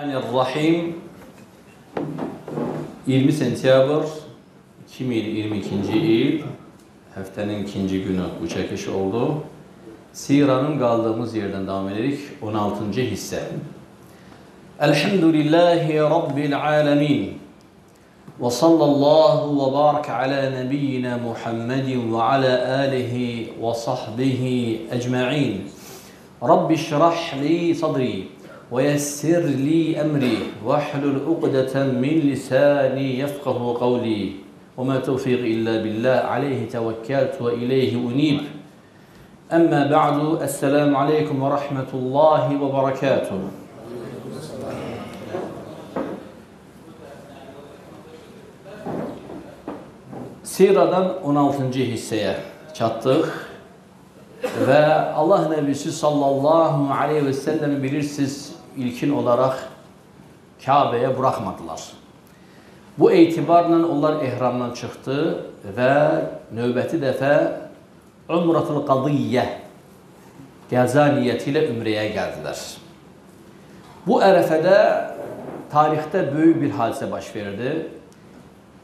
الرحيم 20 sentyabr 2022 yıl haftanın ikinci günü uçakış oldu. Siranın kaldığımız yerden devam ederek 16. hisse. Elhamdülillahi Rabbil alemin. Ve sallallahu ve barik ala nebiyyina Muhammedin ve ala alihi ve sahbihi ecma'in. Rabbi şrah li sadri. ويسر لي أمري واحلل عقدة من لساني يفقه قولي. وما توفيق إلا بالله عليه توكلت وإليه أنيب. أما بعد السلام عليكم ورحمة الله وبركاته. Siradan 16-cı hissəyə çatdıq və Allah Nəbisi sallallahu aleyhi və səlləmi bilirsiniz, ilkin olaraq Kabe'ye bırakmadılar. Bu etibarla onlar ehramdan çıxdı və növbəti dəfə Umratul Qadiyyə qəza niyyəti ilə ümrəyə gəldilər. Bu ərəfədə tarixdə böyük bir hadisə baş verdi.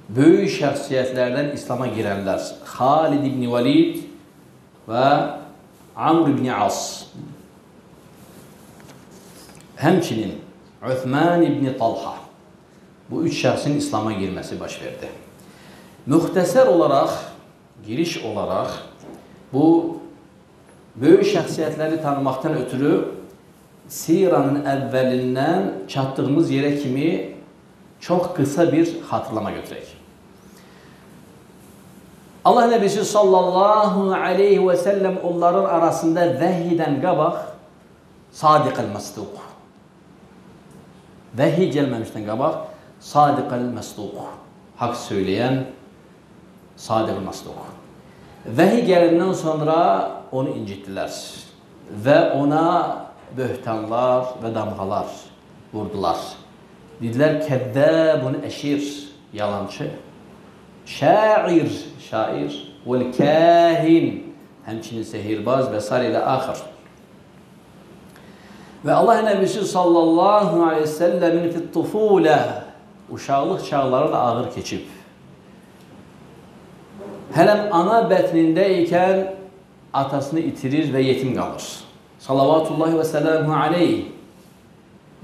Böyük şəxsiyyətlərdən İslam'a girənlər Xalid ibn Valid və Amr ibn As Həmçinin Üthman ibn Talha bu üç şəxsin İslam'a girməsi baş verdi. Müxtəsər olaraq, giriş olaraq bu böyük şəxsiyyətləri tanımaqdan ötürü Siranın əvvəlindən çatdığımız yerə kimi çox qısa bir xatırlama götürək. Allah Nəbisi sallallahu aleyhi və səlləm onların arasında vəhidən qabaq sadiq el-məsduq Vəhiy gəlməmişdən qabaq Sadiq el-Məsduq Haqq söyləyən Sadiq el-Məsduq Vəhiy gələndən sonra onu incitdilər və ona böhtanlar və damğalar vurdular. Dedilər, kəddəbun əşir, yalancı, şair, şair, vəl-kəhin, həmçinin sehirbaz və s. ilə axır. Və Allah Nəbisi sallallahu aleyhi ve səlləmin fit-tufulə uşaqlıq çağları da ağır keçib. Hələm ana bətnində ikən atasını itirir və yetim qalır. Salavatullahi və sələmu aleyh.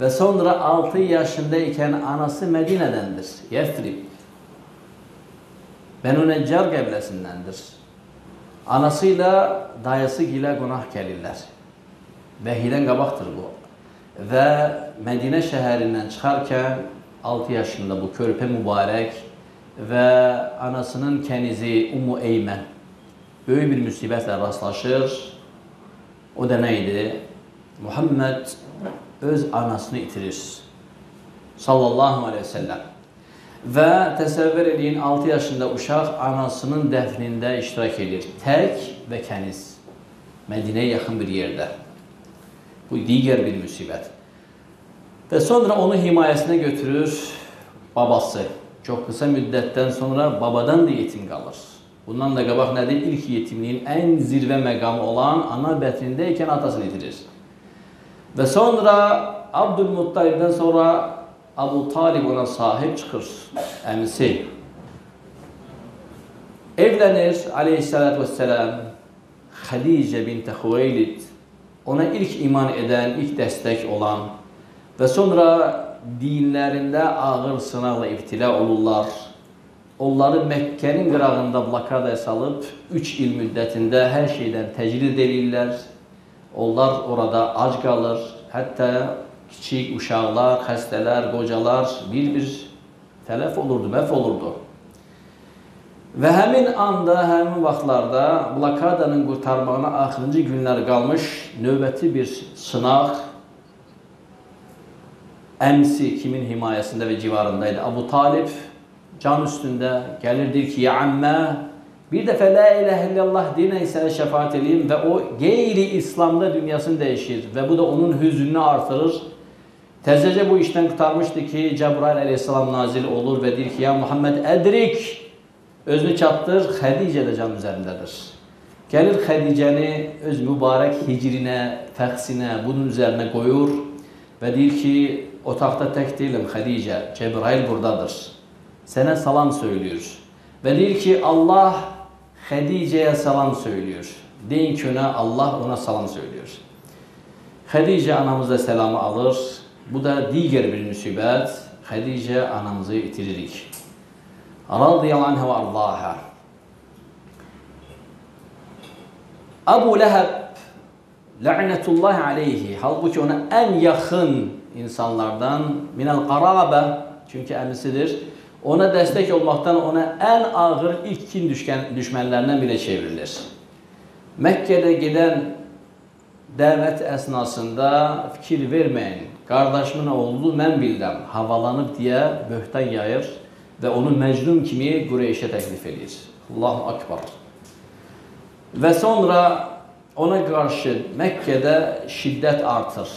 Və sonra 6 yaşında ikən anası Mədinədəndir, Yəfrib. Bənu Nəccar qəbiləsindəndir. Anası ilə dayısı gilə qonaq gəlirlər. Vəhiydən qabaqdır bu. Və Mədinə şəhərindən çıxarkən 6 yaşında bu körpə mübarək və anasının kənizi Ummu Eymən böyük bir müsibətlə rastlaşır. O da nə idi? Muhammed öz anasını itirir. Sallallahu aleyhi ve sellem. Və təsəvvür edin 6 yaşında uşaq anasının dəfnində iştirak edir. Tək və kəniz. Mədinəyə yaxın bir yerdə. Bu digər bir müsibət. Və sonra onu himayəsinə götürür babası. Çox qısa müddətdən sonra babadan da yetim qalır. Bundan da qabaq nədir? İlk yetimliyin ən zirvə məqamı olan ana bətnində ikən atasını itirir. Və sonra Abdülmuttalibdən sonra Abu Talib ona sahib çıxır, əmisi. Evlənir aleyhissalatü vesselam Xədicə bint Xüveylid ona ilk iman edən, ilk dəstək olan və sonra dinlərində ağır sınaqla ibtila olurlar. Onları Məkkənin qırağında blokadaya salıb 3 il müddətində hər şeydən təcrid edirlər. Onlar orada ac qalır. Hətta kiçik uşaqlar, xəstələr, qocalar bir-bir tələf olurdu, məhv olurdu. Və həmin anda, həmin vaxtlarda blokadanın qurtarmağına axırıncı günlər qalmış növbəti bir sınaq əmsi kimin himayəsində və civarındaydı? Abu Talib can üstündə gəlirdir ki, ya əmmə, bir dəfə la iləhə illallah dinə sənə şəfaat edeyim və o qeyri-İslamda dünyasını dəyişir və bu da onun hüzününü artırır. Təzəcə bu işdən qutarmışdı ki, Cəbrail əleyhissalam nazil olur və deyir ki, ya Muhammed ədrik, özünü çatdır, Xədicə də can üzərindədir. Gəlir Xədicəni öz mübarək hicrinə, fəxsinə, bunun üzərinə qoyur və deyir ki, otaqda tək deyiləm Xədicə, Cebrail buradadır. Sənə salam söylüyor. Və deyir ki, Allah Xədicəyə salam söylüyor. Deyin ki, ona Allah ona salam söylüyor. Xədicə anamız da səlamı alır. Bu da digər bir müsibət. Xədicə anamızı itiririk. Radiyallahu anhə və Allahə. Abu Ləhəb La'netullahi aleyhi. Halbuki ona en yakın insanlardan minel qarabe çünkü emisidir. Ona destek olmaktan ona en ağır ilk kin düşken, düşmenlerinden biri çevrilir. Mekke'de giden davet esnasında fikir vermeyin. Kardeşimin oğlu mən bildim. Havalanıp diye böhtan yayır ve onu mecnun kimi Qureyş'e teklif edir. Allahu Akbar. Ve sonra ona karşı Mekke'de şiddet artır.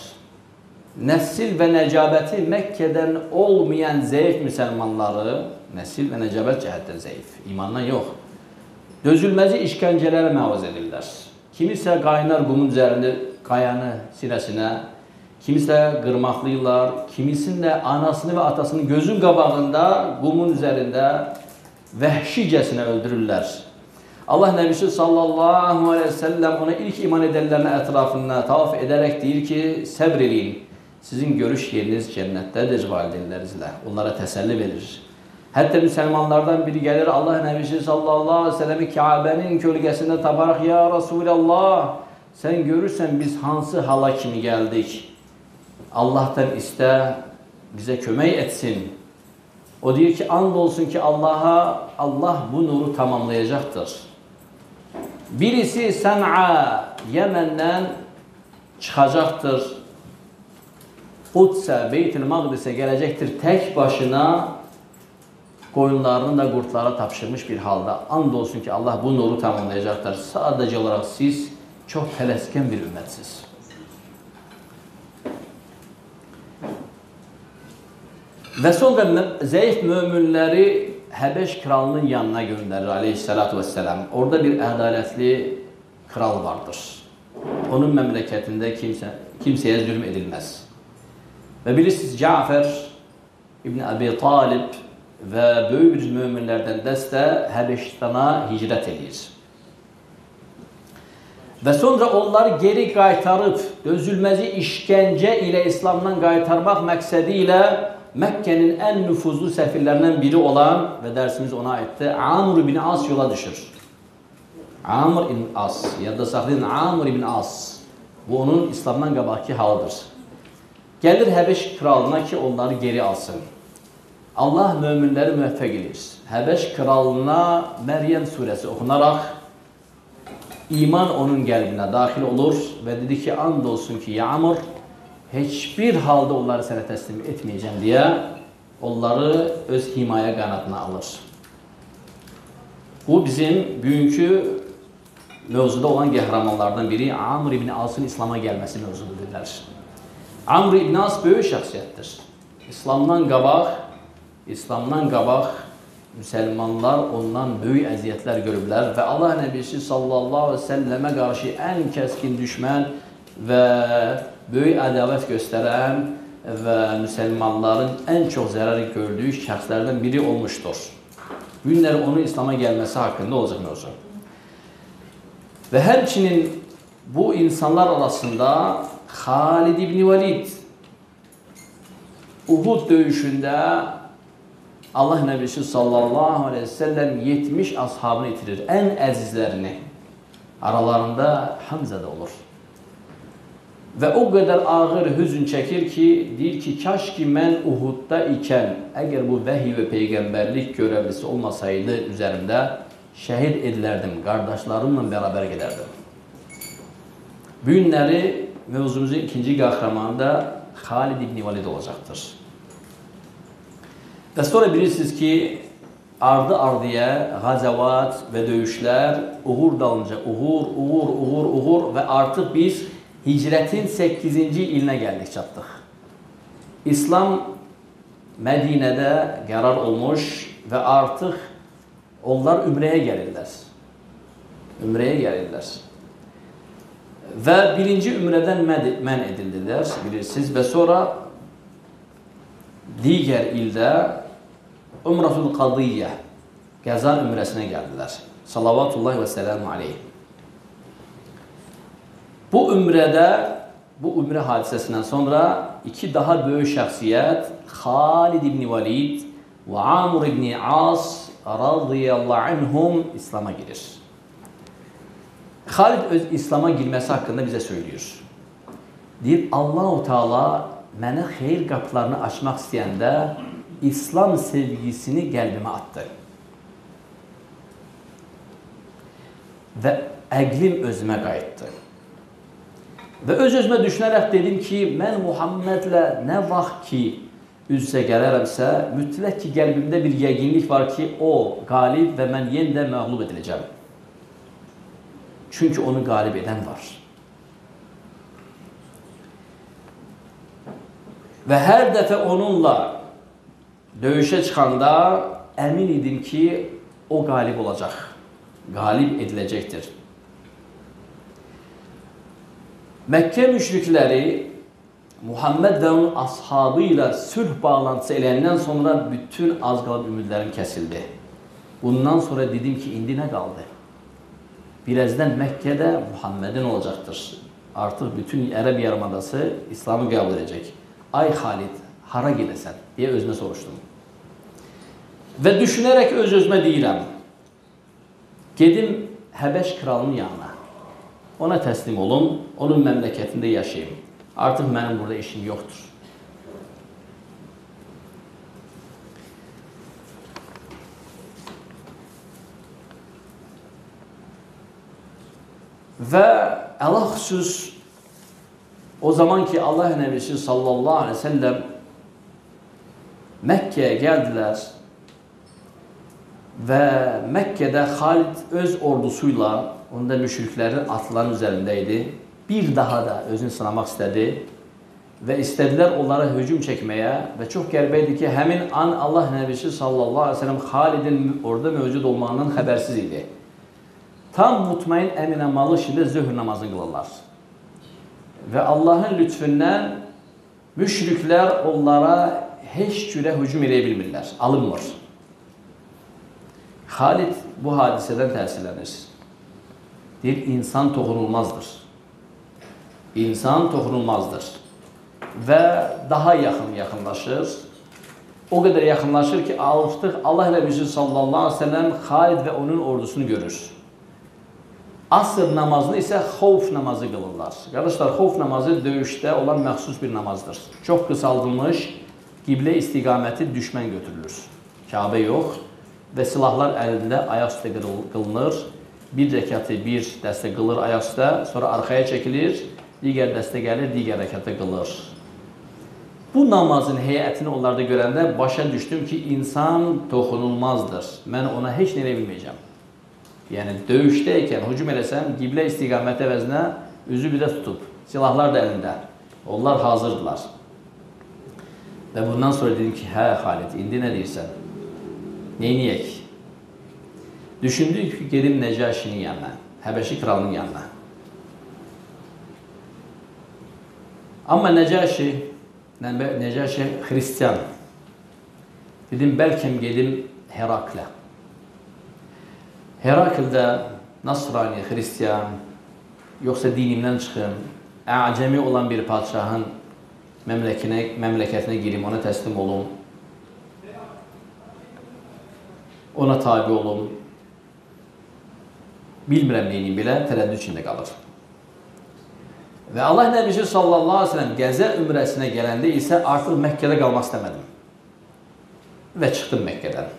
Nesil ve necabəti Mekke'den olmayan zayıf Müslümanları, nesil ve necabət cəhətdən zayıf, imandan yox, dözülməzi işgəncələrə məvaz edirlər. Kimisə qaynar qumun üzərində qayanı sinəsinə, kimisə qırmaqlayırlar, kimisinin də anasını və atasını gözün qabağında qumun üzərində vəhşicəsinə öldürürlər. Allah Nəbisi sallallahu aleyhi ve sellem ona ilk iman edenlerin etrafında tavaf ederek deyir ki səbr eləyin. Sizin görüş yeriniz cənnətdədir valideynlərinizlə. Onlara təsəlli verir. Hətta müsəlmanlardan biri gəlir Allah Nəbisi sallallahu aleyhi ve sellem'i Kabe'nin kölgəsində tabaraq ya Resulallah sen görürsən biz hansı hala kimi gəldik. Allah'tan iste bize kömək etsin. O diyor ki and olsun ki Allah'a Allah bu nuru tamamlayacaktır. Birisi San'a Yemen'den çıkacaktır. Kudsə, Beyt-i Maqdis'e gelecektir tek başına koyunlarını da kurtlara tapşırmış bir halde. And olsun ki Allah bu nuru tamamlayacaktır. Sadece olarak siz çok telesken bir ümmetsiz. Ve sonra zayıf müminleri Həbəş kralının yanına göndərir aleyhissalatu vesselam. Orada bir ədalətli kral vardır. Onun məmləkətində kimsə, kimsəyə zülm edilməz. Və bilirsiniz, Cafer İbn Əbi Talib və böyük bir möminlərdən dəstə Həbəşistana hicrət edir. Və sonra onları geri qaytarıb, dözülməzi işgəncə ilə İslamdan qaytarmaq məqsədi ilə Mekke'nin en nüfuzlu sefirlerinden biri olan ve dersimiz ona aitti Amr bin As yola düşür. Amr bin As ya da saklayın Amr bin As. Bu onun İslam'dan qabaqki halıdır. Gelir Həbəş kralına ki onları geri alsın. Allah müminləri müvəffəq edir. Həbəş kralına Məryəm surəsi oxunaraq iman onun qəlbinə daxil olur və dedi ki, and olsun ki, ya Amr, hiçbir halde onları sana teslim etmeyeceğim diye onları öz himaye qanadına alır. Bu bizim bugünkü mövzuda olan qəhrəmanlardan biri Amr ibn As'ın İslam'a gelmesi mövzududur. Amr ibn As böyük şəxsiyyətdir. İslamdan qabaq, İslamdan qabaq Müsəlmanlar ondan böyük əziyyətlər görüblər və Allah Nəbisi sallallahu əleyhi və səlləmə qarşı ən kəskin düşmən və böyük ədavət göstərən və müsəlmanların ən çox zərər gördüyü şəxslərdən biri olmuşdur. Günləri onun İslam'a gəlməsi haqqında olacaq mövzu. Və həmçinin bu insanlar arasında Xalid ibn Velid Uhud döyüşündə Allah Nəbisi sallallahu aleyhi ve sellem 70 ashabını itirir. Ən əzizlərini. Aralarında Hamza da olur. Və o qədər ağır hüzün çəkir ki, deyir ki, kaş ki mən Uhudda ikən, əgər bu vəhiy və peyğəmbərlik görəvlisi olmasaydı üzərimdə, şəhid edilərdim, qardaşlarımla bərabər gedərdim. Bu günləri mövzumuzun ikinci qəhrəmanı da Xalid ibn Valid olacaqdır. Və sonra bilirsiniz ki, ardı-ardıya qazavat və döyüşlər uğur dalınca uğur, uğur, uğur, uğur və artıq biz hicretin 8. ilinə gəldik çatdıq. İslam Mədinədə qərar olmuş və artıq onlar ümrəyə gəlirlər. Ümrəyə gəlirlər. Və birinci ümrədən mən, edildilər, bilirsiniz. Və sonra digər ildə Umratul Qadiyyə, Qəza ümrəsinə gəldilər. Salavatullahi və sələmu aleyh. Bu ümrədə, bu ümrə hadisəsindən sonra iki daha böyük şəxsiyyət Xalid ibn Valid və Amr ibn As radiyallahu anhum İslam'a girir. Xalid öz İslam'a girməsi haqqında bizə söylüyor. Deyir, Allah-u Teala mənə xeyir qapılarını açmaq istəyəndə İslam sevgisini qəlbimə atdı. Və əqlim özümə qayıtdı. Və öz-özümə düşünərək dedim ki, mən Muhammedlə nə vaxt ki, üz-üzə gələrəmsə, mütləq ki, qəlbimdə bir yəqinlik var ki, o qalib və mən yenidən məğlub ediləcəm. Çünki onu qalib edən var. Və hər dəfə onunla döyüşə çıxanda əmin idim ki, o qalib olacaq, qalib ediləcəkdir. Məkkə müşrikləri Muhammed və onun ashabı ilə sülh bağlantısı eləyəndən sonra bütün az qalıb ümidlərim kəsildi. Bundan sonra dedim ki, indi nə qaldı? Birazdan Məkkədə Muhammedin olacaqdır. Artıq bütün Ərəb yarımadası İslamı qəbul edəcək. Ay Xalid, hara gedəsən? deyə özümə soruşdum. Və düşünərək öz-özümə deyirəm, gedim Həbəş kralının yanına, ona təslim olum, onun məmləkətində yaşayım. Artıq mənim burada işim yoxdur. Və əla xüsus o zaman ki Allah Nəbisi sallallahu aleyhi ve sellem Məkkəyə gəldilər və Məkkədə Xalid öz ordusuyla, onda müşriklərin atların üzərində idi bir daha da özünü sınamaq istədi və istədilər onlara hücum çəkməyə və çox qəribə idi ki, həmin an Allah Nəbisi sallallahu aleyhi ve sellem Xalidin orada mövcud olmağından xəbərsiz idi. Tam mutmain əminəmalı şində zöhr namazını qılırlar. Və Allahın lütfündən müşriklər onlara heç cürə hücum edə bilmirlər, alınmır. Xalid bu hadisədən təsirlənir. Deyir, insan toxunulmazdır insan toxunulmazdır. Və daha yaxın yaxınlaşır. O qədər yaxınlaşır ki, artıq Allah Nəbisi sallallahu aleyhi ve sellem Xalid və onun ordusunu görür. Asr namazını isə xovf namazı qılırlar. Qardaşlar, xovf namazı döyüşdə olan məxsus bir namazdır. Çox qısaldılmış, qiblə istiqaməti düşmən götürülür. Kəbə yox və silahlar əlində ayaq üstə qılınır. Bir rəkatı bir dəstə qılır ayaq üstə, sonra arxaya çəkilir digər dəstə gəlir, digər rəkətə qılır. Bu namazın heyətini onlarda görəndə başa düşdüm ki, insan toxunulmazdır. Mən ona heç nə bilməyəcəm. Yəni, döyüşdəykən hücum eləsəm, qiblə istiqaməti əvəzinə üzü bir də tutub. Silahlar da əlində. Onlar hazırdılar. Və bundan sonra dedim ki, hə Xalid, indi nə deyirsən? Neyniyək? Düşündük ki, gedim Nəcəşinin yanına, Həbəşi kralının yanına. Amma Nəcəşi, Nəcəşi xristiyan. Dedim, bəlkə gedim Heraklə. Herakldə Nasrani, xristiyan, yoxsa dinimdən çıxım, əcəmi olan bir padişahın məmləkətinə, məmləkətinə girim, ona təslim olum. Ona tabi olum. Bilmirəm neyini belə, tərəddüd içində qalır. Və Allah Nəbisi sallallahu aleyhi ve sellem gəzə ümrəsinə gələndə isə artıq Məkkədə qalmaq istəmədim. Və çıxdım Məkkədən.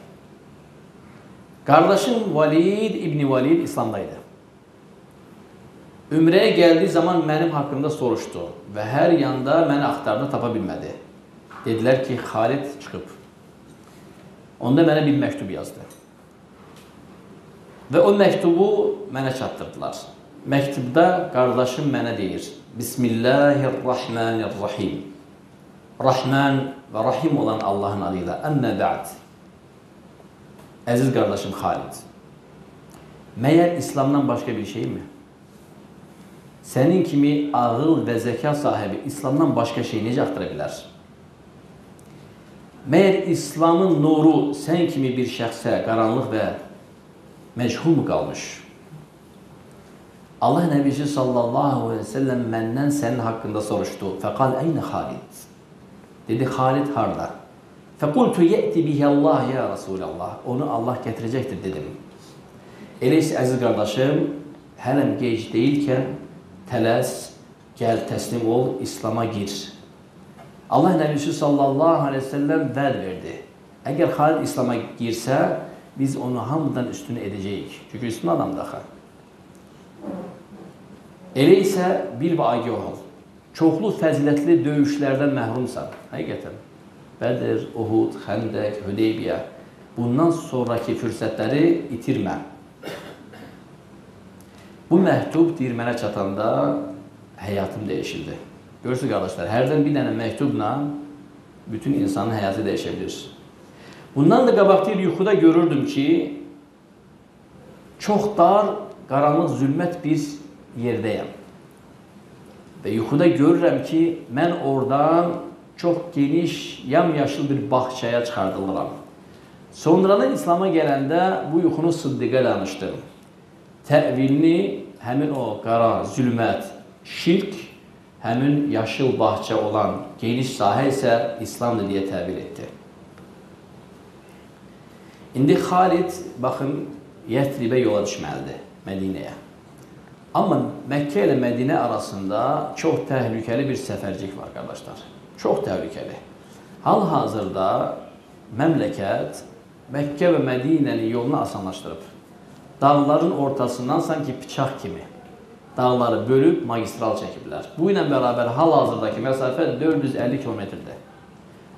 Qardaşım Valid İbni Valid İslamdaydı. Ümrəyə gəldiyi zaman mənim haqqımda soruşdu və hər yanda məni axtardı, tapa bilmədi. Dedilər ki, Xalid çıxıb. Onda mənə bir məktub yazdı. Və o məktubu mənə çatdırdılar. Məktubda qardaşım mənə deyir, Bismillahirrahmanirrahim. Rahman və Rahim olan Allahın adıyla. Əmmə bə'd. Əziz qardaşım Xalid, məyər İslamdan başqa bir şey mi? Sənin kimi ağıl və zəka sahibi İslamdan başqa şey necə axtıra bilər? Məyər İslamın nuru sən kimi bir şəxsə qaranlıq və məchul mu qalmış? Allah Nəbisi sallallahu aleyhi ve sellem məndən sənin haqqında soruşdu. Fəqal əynə Xalid? Dedi, Xalid harda? Fəqultu yəti bihi Allah ya Rasulallah. Onu Allah gətirəcəkdir dedim. Elə isə əziz qardaşım, hələm gec deyilkən tələs, gəl təslim ol, İslama gir. Allah Nəbisi sallallahu aleyhi ve sellem vəd verdi. Əgər Xalid İslama girsə, biz onu hamıdan üstünü edəcəyik. Çünki üstün adamdır axı. Elə isə bir və agah ol. Çoxlu fəzilətli döyüşlərdən məhrumsan. Həqiqətən. Bədir, Uhud, Xəndək, Hüdeybiyə. Bundan sonraki fürsətləri itirmə. Bu məktub deyir mənə çatanda həyatım dəyişildi. Görürsünüz qardaşlar, hərdən bir dənə məktubla bütün insanın həyatı dəyişə bilir. Bundan da qabaq deyir, yuxuda görürdüm ki, çox dar, qaranlıq, zülmət bir yerdəyəm. Və yuxuda görürəm ki, mən oradan çox geniş, yamyaşıl bir bağçaya çıxardılıram. Sonradan İslam'a gələndə bu yuxunu Sıddiqə danışdım. Təvilini həmin o qara, zülmət, şirk, həmin yaşıl bağça olan geniş sahə isə İslamdır deyə təvil etdi. İndi Xalid, baxın, Yətribə yola düşməlidir, Mədinəyə. Amma Məkkə ilə Mədinə arasında çox təhlükəli bir səfərcik var, qardaşlar. Çox təhlükəli. Hal-hazırda məmləkət Məkkə və Mədinənin yolunu asanlaşdırıb. Dağların ortasından sanki bıçaq kimi dağları bölüb magistral çəkiblər. Bu ilə bərabər hal-hazırdakı məsafə 450 kilometrdir.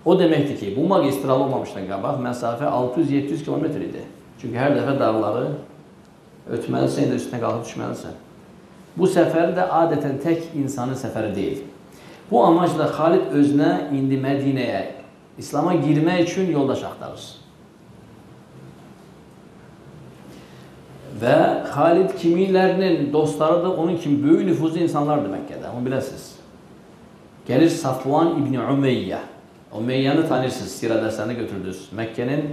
O deməkdir ki, bu magistral olmamışdan qabaq məsafə 600-700 kilometr idi. Çünki hər dəfə dağları ötməlisən, üstünə qalxıb düşməlisən. Bu səfər də adətən tək insanın səfəri deyil. Bu amacla Xalid özünə indi Mədinəyə, İslama girmək üçün yoldaş axtarır. Və Xalid kimilərinin dostları da onun kimi böyük nüfuzlu insanlardır Məkkədə, onu biləsiniz. Gəlir Safvan İbni Ümeyyə. Ümeyyəni tanırsınız, sirə dərslərini götürdünüz. Məkkənin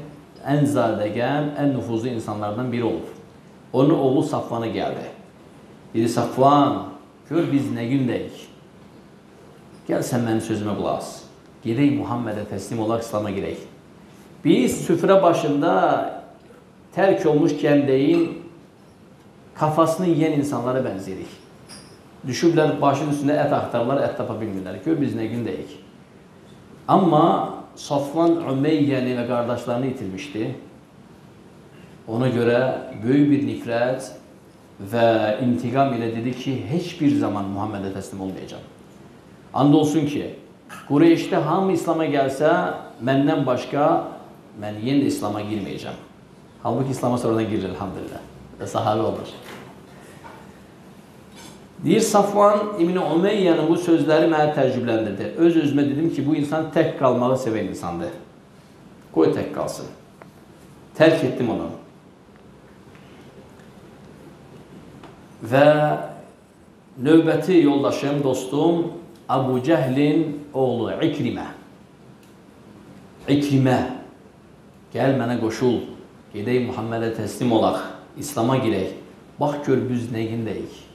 ən zadəgən, ən nüfuzlu insanlardan biri olub. Onun oğlu Safvanı gəldi. Dedi, Safvan, gör biz nə gündəyik. Gəl sən mənim sözümə qulaq as. Gedək Muhammedə təslim olaraq İslama girək. Biz süfrə başında tərk olmuş gəmdəyin kafasını yiyən insanlara bənzirik. Düşüblər başın üstündə ət axtarırlar, ət tapa bilmirlər. Gör biz nə gündəyik. Amma Safvan Ümeyyəni və qardaşlarını itirmişdi. Ona görə böyük bir nifrət və intiqam ilə dedi ki, heç bir zaman Muhammedə təslim olmayacağam. And olsun ki, Qureyşdə hamı İslama gəlsə, məndən başqa mən yenə də İslama girməyəcəm. Halbuki İslama sonradan girir, elhamdülillah. Və sahabi olur. Deyir Safvan İbn Umeyyənin bu sözləri məni təəccübləndirdi. Öz özümə dedim ki, bu insan tək qalmağı sevən insandır. Qoy tək qalsın. Tərk etdim onu. Və növbəti yoldaşım, dostum Abu Cəhlin oğlu İkrimə. İkrimə, gəl mənə qoşul, gedək Muhammedə təslim olaq, İslama girək. Bax gör biz nəyindəyik.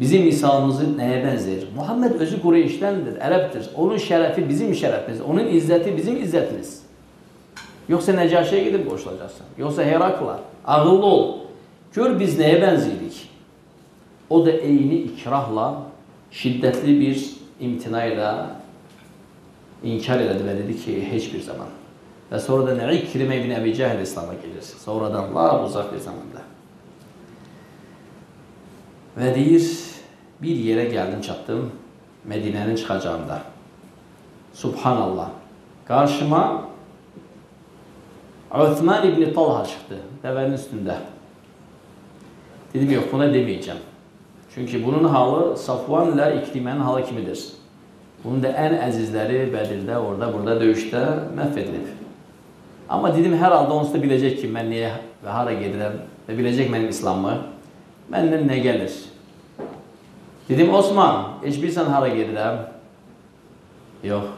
Bizim misalımızı nəyə bənzəyir? Muhammed özü Qureyşdəndir, ərəbdir. Onun şərəfi bizim şərəfimiz, onun izzəti bizim izzətimiz. Yoxsa Nəcaşiyə gedib qoşulacaqsan, yoxsa Herakla. Ağıllı ol. Gör biz nəyə bənzəyirik. O da eyni ikrahla, şiddətli bir imtina ilə inkar elədi və dedi ki, heç bir zaman. Və sonra da nə İkrimə ibn Əbi Cəhl İslam'a gelir. Sonradan lap uzaq bir zamanda. Və deyir, bir yerə gəldim, çatdım, Mədinənin çıxacağında. Subhanallah. Qarşıma Uthman ibn Talha çıxdı, dəvənin üstündə. Dedim, yox, buna deməyəcəm. Çünki bunun halı Safvan ilə İkrimənin halı kimidir. Bunun da ən əzizləri Bədirdə, orada, burada döyüşdə məhv edilib. Amma dedim, hər halda onsuz da biləcək ki, mən niyə və hara gedirəm və biləcək mənim İslamımı. Məndən nə gəlir? Dedim Osman, heç bilirsən hara gedirəm? Yox.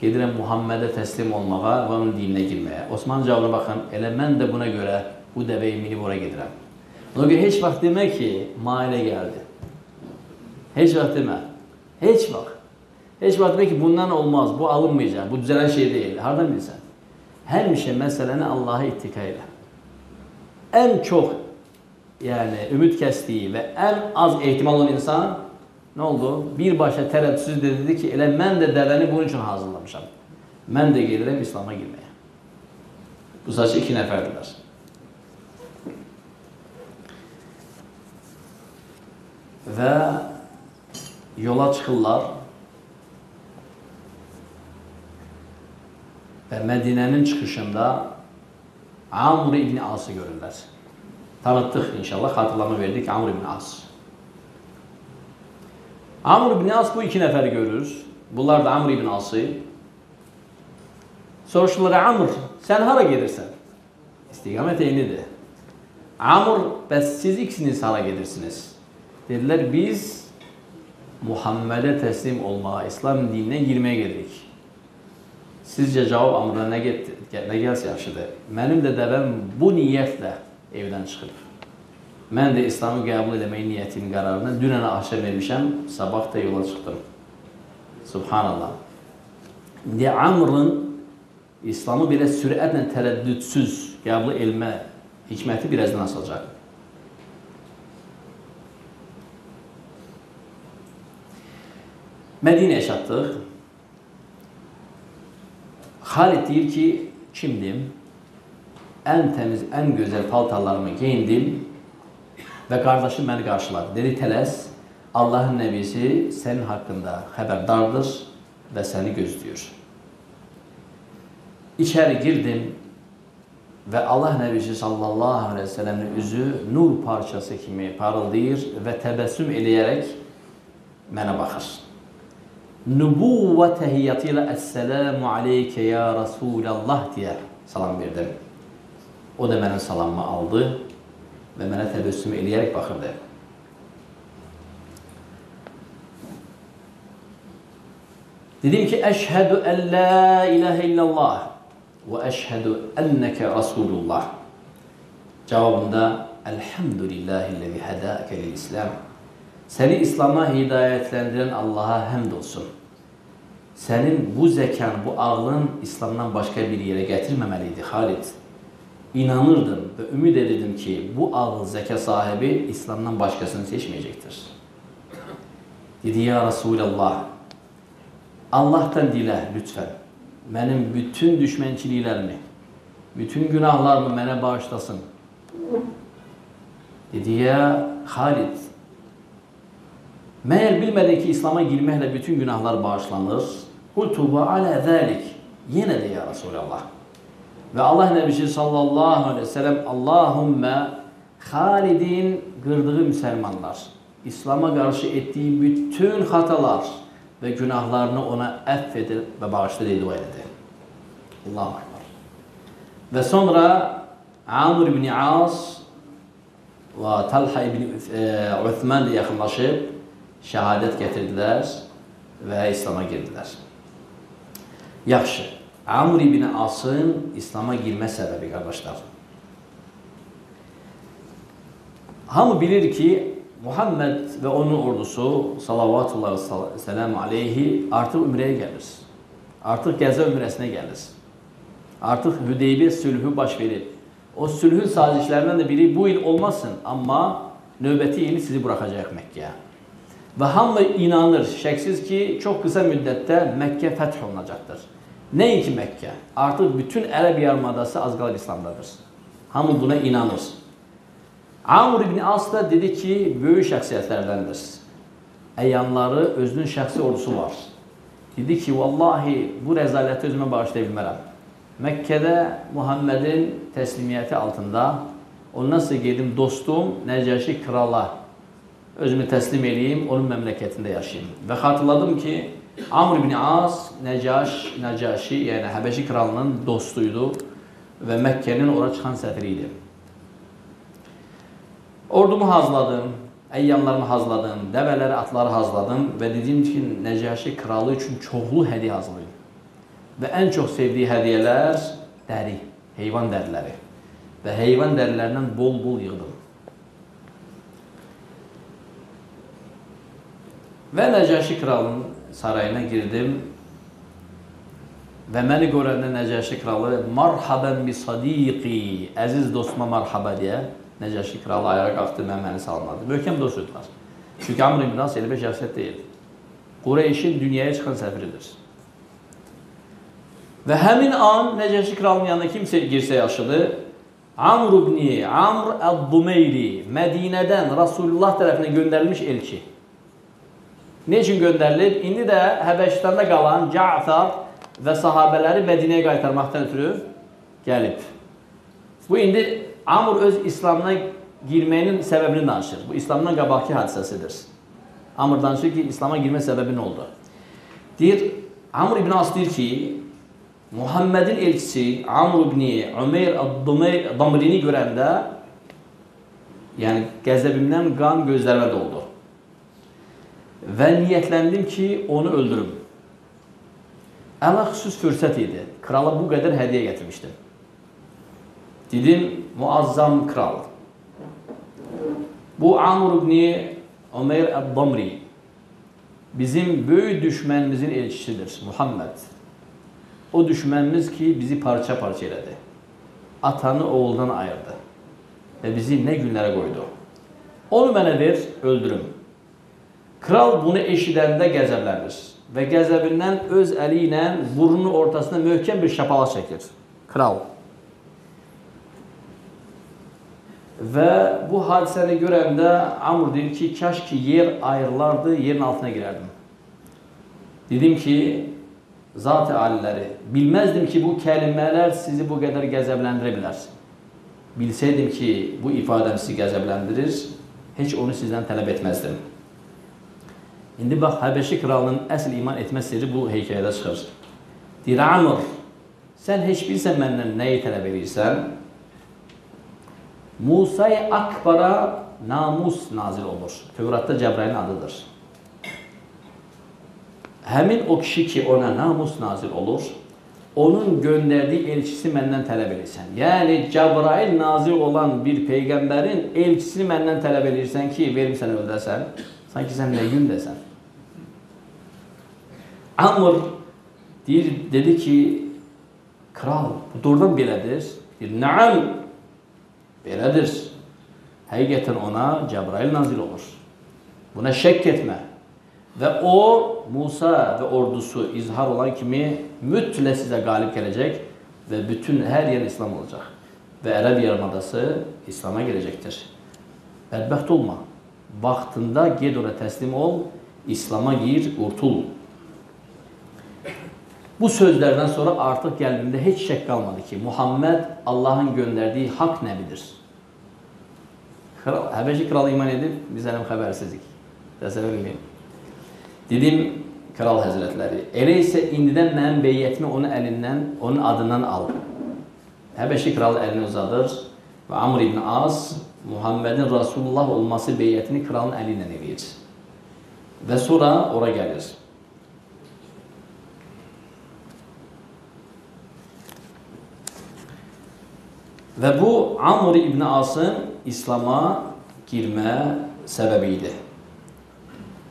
Gedirəm Muhammedə təslim olmağa və onun dininə girməyə. Osman cavabına baxın, elə mən də buna görə bu dəvəyi minib ora gedirəm. Ona görə heç vaxt demə ki, mailə gəldi. Heç vaxt demə. Heç vaxt. Heç vaxt demə ki, bundan olmaz, bu alınmayacaq, bu düzələn şey deyil. Hardan bilsən? Həmişə məsələni Allaha ittika elə. Ən çox yəni ümid kəsdiyi və ən az ehtimal olan insan nə oldu? Birbaşa tərəddüdsüz dedi ki, elə mən də dəvəni bunun üçün hazırlamışam. Mən də gedirəm İslam'a girməyə. Bu sadəcə iki nəfərdirlər. Və yola çıxırlar və Mədinənin çıxışında Amr ibn As'ı görürlər. Tanıtdıq inşallah, xatırlama verdik Amr ibn As. Amr ibn As bu iki nəfəri görür. Bunlar da Amr ibn As'ı. Soruşurlar, Amr, sən hara gedirsən? İstiqamət eynidir. Amr, bəs siz ikisiniz hara gedirsiniz? Dedilər, biz Muhammedə təslim olmağa, İslam dininə girməyə gedirik. Sizcə cavab Amr'a nə, get, nə gəlsə yaxşıdır? Mənim də dəvəm bu niyyətlə evdən çıxıb. Mən də İslamı qəbul eləmək niyyətinin qərarını dünən axşam vermişəm, sabah da yola çıxdım. Subhanallah. İndi Amrın İslamı belə sürətlə tərəddüdsüz qəbul elmə hikməti birazdan asılacaq. Mədinəyə çatdıq. Xalid deyir ki, kimdim? Ən təmiz, ən gözəl paltarlarımı geyindim və qardaşım məni qarşıladı. Dedi, tələs, Allahın nəbisi sənin haqqında xəbərdardır və səni gözləyir. İçəri girdim və Allah nəbisi sallallahu aleyhi ve sellemin üzü nur parçası kimi parıldayır və təbəssüm eləyərək mənə baxır. Nübuvvə təhiyyatı ilə Əssəlamu aleykə ya Rasulallah deyə salam verdim. O da mənim salamımı aldı və mənə təbəssüm eləyərək baxırdı. Dedim ki, əşhədü ən la iləhə illallah və əşhədü ennəkə Rasulullah. Cavabında, Elhamdülillahilləzi hədəkə lil-İslam. Səni İslama hidayətləndirən Allaha həmd olsun. Sənin bu zəkan, bu ağlın İslamdan başqa bir yerə gətirməməli idi, Xalid inanırdım və ümid edirdim ki, bu ağıl zəka sahibi İslamdan başqasını seçməyəcəkdir. Dedi, ya Rasulallah, Allahdan dilə lütfən, mənim bütün düşmənçiliklərimi, bütün günahlarımı mənə bağışlasın. Dedi, ya Xalid, məyər bilmədin ki, İslama girməklə bütün günahlar bağışlanır? Qultu və alə zəlik, yenə də ya Rasulallah. Ve Allah Nebisi sallallahu aleyhi ve sellem Allahümme Halid'in qırdığı Müslümanlar, İslam'a karşı ettiği bütün hatalar ve günahlarını ona affedir ve bağışla diye dua etti. Allahu Ekber. Ve sonra Amr ibn As ve Talha ibn e, Uthman ile yakınlaşıp şehadet getirdiler ve İslam'a girdiler. Yaxşı. Amr ibn As'ın İslam'a girmə səbəbi qardaşlar. Hamı bilir ki, Muhammed və onun ordusu salavatullahi selamu aleyhi artıq ümrəyə gəlir. Artıq Qəzə ümrəsinə gəlir. Artıq Hüdeybiyyə sülhü baş verib. O sülhün sazişlərindən də biri bu il olmasın, amma növbəti ili sizi buraxacaq Məkkəyə. Və hamı inanır, şəksiz ki, çox qısa müddətdə Məkkə fəth olunacaqdır. Nəinki Məkkə, artıq bütün Ərəb yarımadası az qalıb İslamdadır. Hamı buna inanır. Amr ibn As da dedi ki, böyük şəxsiyyətlərdəndir. Əyanları, özünün şəxsi ordusu var. Dedi ki, vallahi bu rəzaləti özümə bağışlaya bilmərəm. Məkkədə Muhammedin təslimiyyəti altında ondan sonra gedim dostum Nəcəşi krala özümü təslim eləyim, onun məmləkətində yaşayayım. Və xatırladım ki, Amr ibn As Nəcaş, Nəcaşi, yəni Həbəşi kralının dostuydu və Məkkənin ora çıxan səfiri idi. Ordumu hazırladım, Əyyamlarımı hazırladım, dəvələri, atları hazırladım və dedim ki, Nəcəşi kralı üçün çoxlu hədiyyə hazırlayın. Və ən çox sevdiyi hədiyyələr dəri, heyvan dəriləri. Və heyvan dərilərindən bol-bol yığdım. Və Nəcəşi kralın sarayına girdim və məni görəndə Nəcəşi kralı marhaban bi sadiqi, əziz dostuma marhaba deyə Nəcəşi kralı ayağa qalxdı, mən məni salamladı. Möhkəm dost tutdular. Çünki Amr ibn As elə bir şəxsiyyət deyil. Qureyşin dünyaya çıxan səfiridir. Və həmin an Nəcəşi kralın yanına kimsə girsə yaşıdır. Amr ibn Amr əd-Dumeyri Mədinədən Rasulullah tərəfindən göndərilmiş elçi. Ne üçün göndərilib? İndi də Həbəşistanda qalan Cəfər və sahabələri Mədinəyə qaytarmaqdan ötürü gəlib. Bu indi Amr öz İslamına girməyinin səbəbini danışır. Bu İslamdan qabaqki hadisəsidir. Amr danışır ki, İslam'a girmə səbəbi nə oldu? Deyir, Amr ibn As deyir ki, Muhammedin elçisi Amr ibn Ömeyr Damrini görəndə yəni qəzəbimdən qan gözlərimə doldu. Və niyyətləndim ki, onu öldürüm. Əla xüsus fürsət idi. Krala bu qədər hədiyyə gətirmişdim. Dedim, muazzam kral. Bu Amr ibn Ömer Əd-Damri bizim böyük düşmənimizin elçisidir, Muhammed. O düşmənimiz ki, bizi parça-parça elədi. Atanı oğuldan ayırdı və bizi nə günlərə qoydu. Onu mənə ver, öldürüm. Kral bunu eşidəndə qəzəblənir və qəzəbindən öz əli ilə burnunun ortasına möhkəm bir şapalaq çəkir. Kral. Və bu hadisəni görəndə Amr deyir ki, kaş ki yer ayrılardı, yerin altına girərdim. Dedim ki, zat-ı aliləri, bilməzdim ki, bu kəlimələr sizi bu qədər qəzəbləndirə bilər. Bilsəydim ki, bu ifadəm sizi qəzəbləndirir, heç onu sizdən tələb etməzdim. İndi bax, Həbəşi kralının əsl iman etmə sirri bu hekayədə çıxır. Deyir, Amr, sən heç bilsən məndən nəyi tələb edirsən? Musa-i Akbar'a namus nazil olur. Tevrat'ta Cebrail'in adıdır. Həmin o kişi ki ona namus nazil olur, onun gönderdiği elçisi məndən tələb edirsən. Yəni Cəbrail nazil olan bir peyğəmbərin elçisini məndən tələb edirsən ki, verim sənə öldəsən. Sanki sən nə gündəsən. Amr deyir, dedi ki, kral, bu doğrudan belədir. Deyir, naam, Belədir. Həqiqətən ona Cəbrail nazil olur. Buna şək etmə. Və o, Musa və ordusu izhar olan kimi mütlə sizə qalib gələcək və bütün hər yer İslam olacaq. Və Ərəb yarımadası İslama gələcəkdir. Bədbəxt olma. Vaxtında ged ora təslim ol, İslama gir, qurtul. Bu sözlərdən sonra artıq qəlbimdə heç şək qalmadı ki, Muhammed Allahın göndərdiyi haqq nəbidir. Kral, Həbəşi kral iman edib, biz. Təsəvvür edin. Dedim, kral həzrətləri, elə isə indidən mənim beyyətimi onun əlindən, onun adından al. Həbəşi kral əlini uzadır və Amr ibn Az Muhammedin Rasulullah olması beyyətini kralın əli ilə eləyir. Və sonra ora gəlir. Və bu Amr ibn Asın İslam'a girmə səbəbi idi.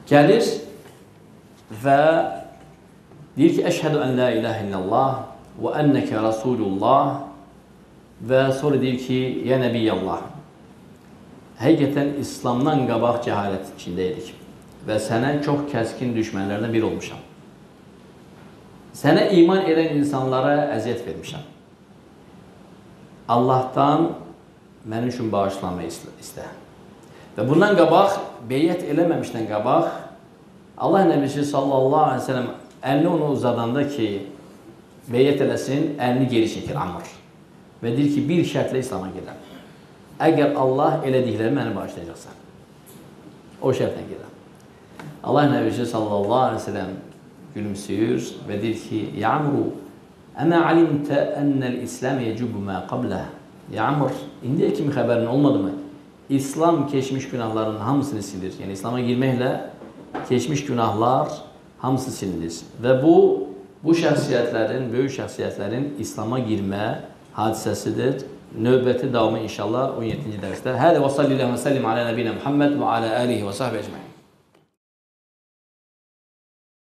Gəlir və deyir ki, əşhədü ən la ilahə illallah və ennəkə Rasulullah və sonra deyir ki, yə Nəbiyyallah. Həqiqətən İslamdan qabaq cəhalət içində idik və sənə çox kəskin düşmənlərdən biri olmuşam. Sənə iman edən insanlara əziyyət vermişəm. Allahdan mənim üçün bağışlanma istə. Və bundan qabaq, beyyət eləməmişdən qabaq, Allah Nəbisi sallallahu aleyhi ve sellem əlini onu uzadanda ki, beyyət eləsin, əlini geri çəkir Amr. Və deyir ki, bir şərtlə İslam'a gedirəm. Əgər Allah elədikləri məni bağışlayacaqsan. O şərtlə gedirəm. Allah Nəbisi sallallahu aleyhi ve sellem gülümsüyür və deyir ki, Ya Amru, Əmə alimtə ənəl İslam yəcubu mə qabləh. Ya Amr, indiyə kimi xəbərin olmadı mı? İslam keçmiş günahların hamısını silir. Yəni İslam'a girməklə keçmiş günahlar hamısı silinir. Və bu bu şəxsiyyətlərin, böyük şəxsiyyətlərin İslam'a girmə hadisəsidir. Növbəti davamı inşallah 17-ci dərsdə. Hədə və sallallahu əleyhi və səlləm alə nəbiyinə Muhammed və alə alihi və sahbihi ecmaîn.